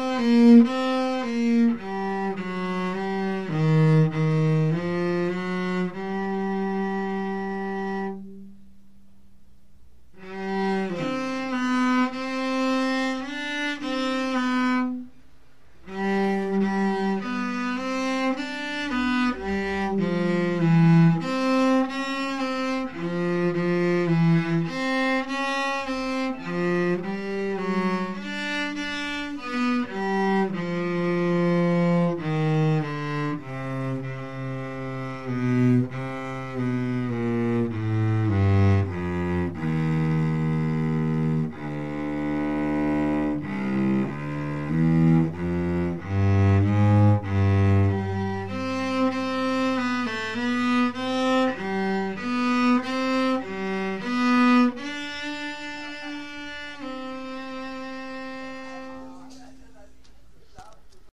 Mm-hmm. Música